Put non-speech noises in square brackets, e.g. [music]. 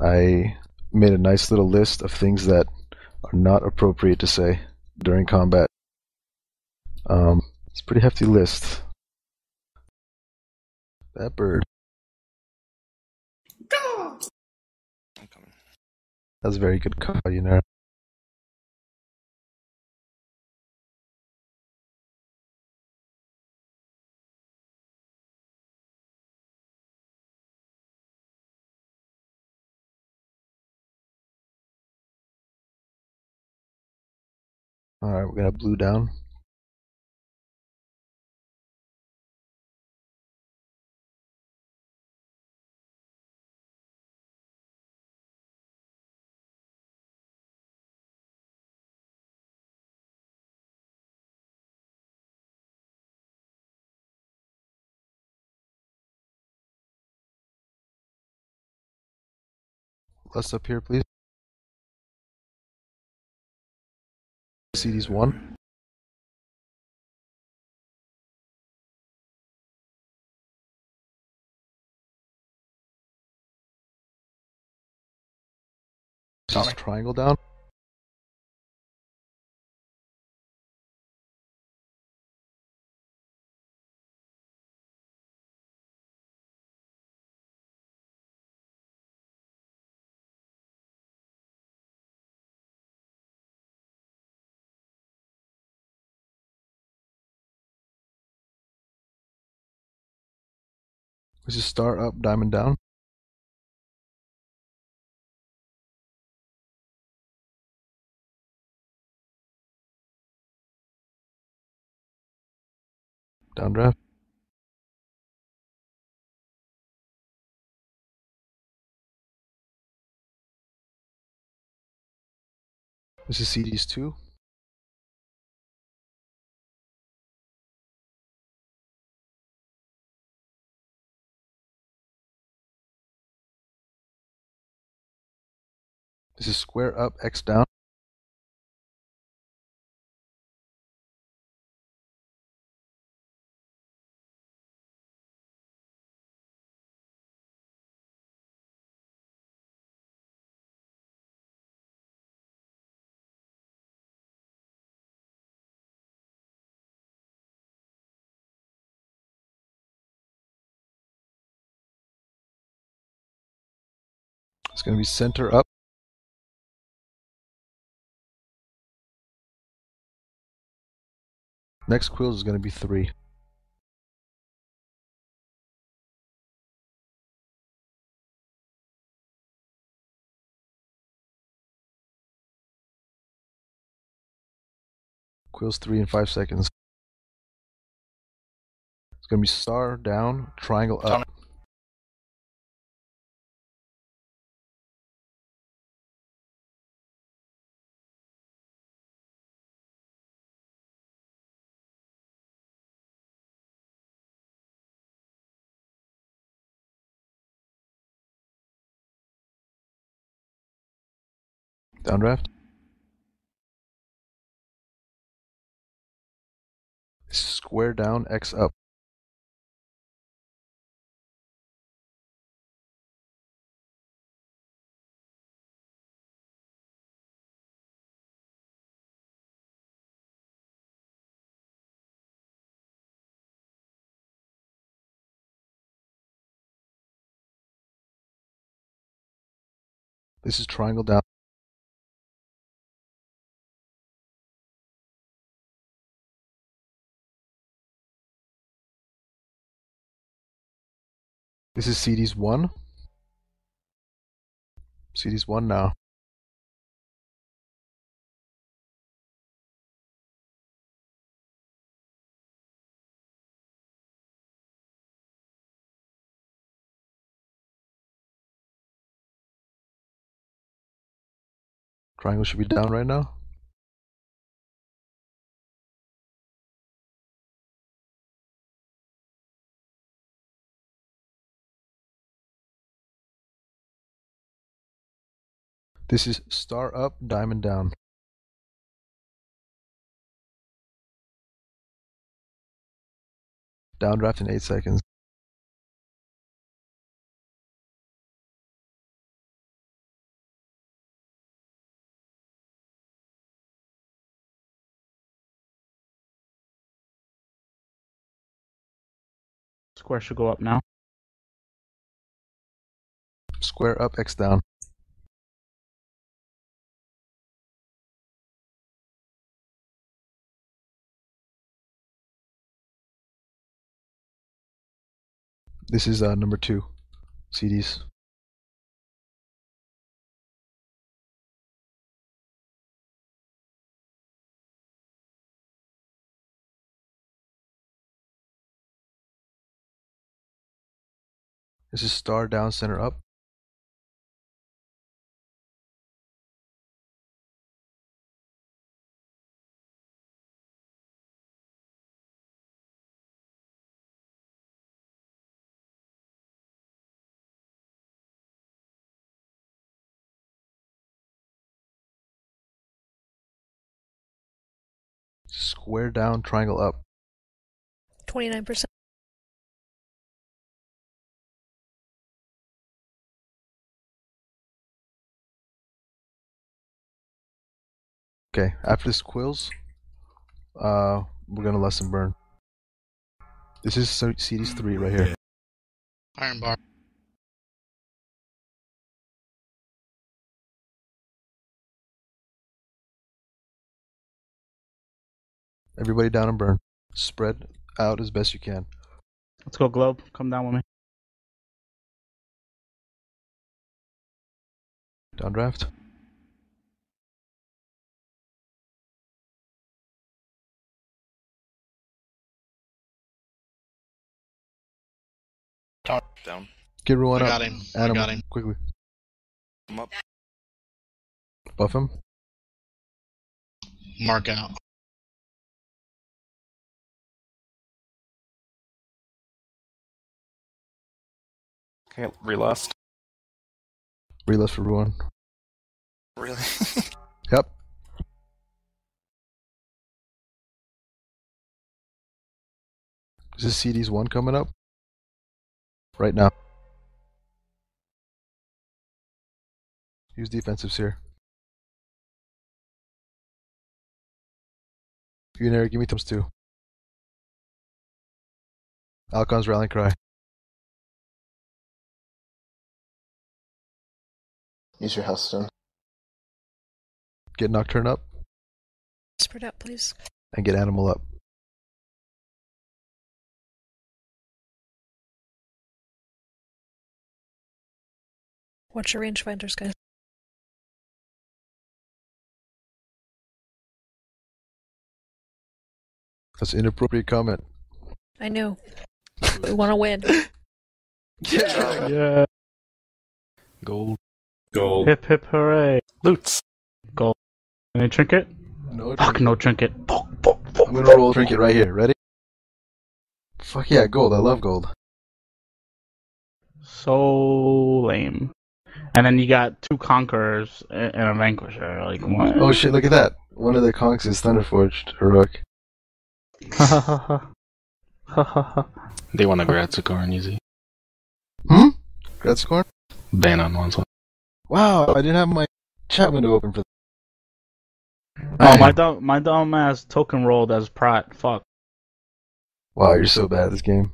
I made a nice little list of things that are not appropriate to say during combat. Um, it's a pretty hefty list. That bird. I'm. That's a very good call, you know. Alright, we're gonna blue down. Less up here, please. One. This is triangle down. This is star up, diamond down. Downdraft. This is CD's two. This is square up, X down. It's going to be center up. Next quill is going to be three. Quills three in five seconds. It's going to be star down, triangle up. Downdraft. Square down, X up. This is triangle down. This is CD's one. CD's one now. Triangle should be down right now. This is star up, diamond down. Downdraft in 8 seconds. Square should go up now. Square up, X down. This is uh, number two. CDs. This is star down, center up. Square down, triangle up. 29%. Okay, after this quills, uh, we're gonna lesson burn. This is C- CDs three right here. Ironbark. Everybody down and burn. Spread out as best you can. Let's go, Globe. Come down with me. Downdraft. Down. Get Ruan I up. got him. I got him. quickly. I'm up. Buff him. Mark out. Okay, relust. Relist for Ruan. Really? [laughs] Yep. Is this CDs one coming up? Right now. Use defensives here. Unary, give me thumbs two. Alcon's rallying cry. Use your Healthstone. Get Nocturne up Spread out, please. and get Animal up. Watch your rangefinders, guys. That's an inappropriate comment. I know. We want to win. [laughs] yeah. Yeah. Gold. Gold. Hip hip hooray. Loots. Gold. Any trinket? No Fuck no trinket. Fuck, fuck, fuck. I'm gonna roll a trinket right here. Ready? Fuck yeah, gold. I love gold. So lame. And then you got two conquerors and and a vanquisher. Like what? Oh shit, look at that. One of the conks is Thunderforged, heroic. Ha ha ha ha. Ha ha ha. They want a Gratsukorn easy. Hmm? Gratscorn? Banon wants one. Wow, I didn't have my chat window open for Oh my dumb my dumb ass token rolled as Pratt. Fuck. Wow, you're so bad at this game.